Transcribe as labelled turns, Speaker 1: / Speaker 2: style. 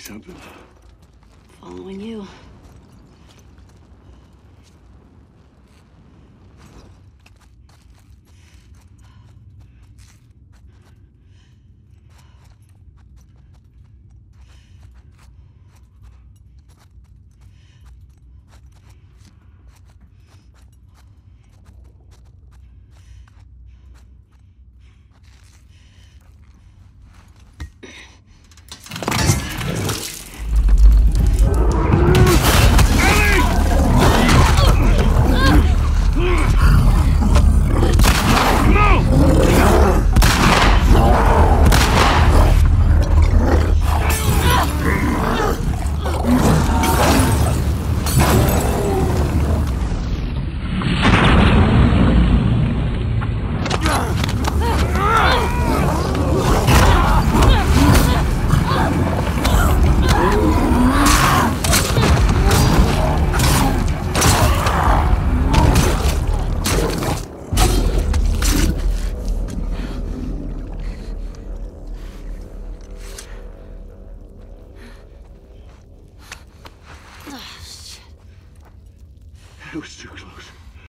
Speaker 1: Something.
Speaker 2: Following you.
Speaker 1: It was too close.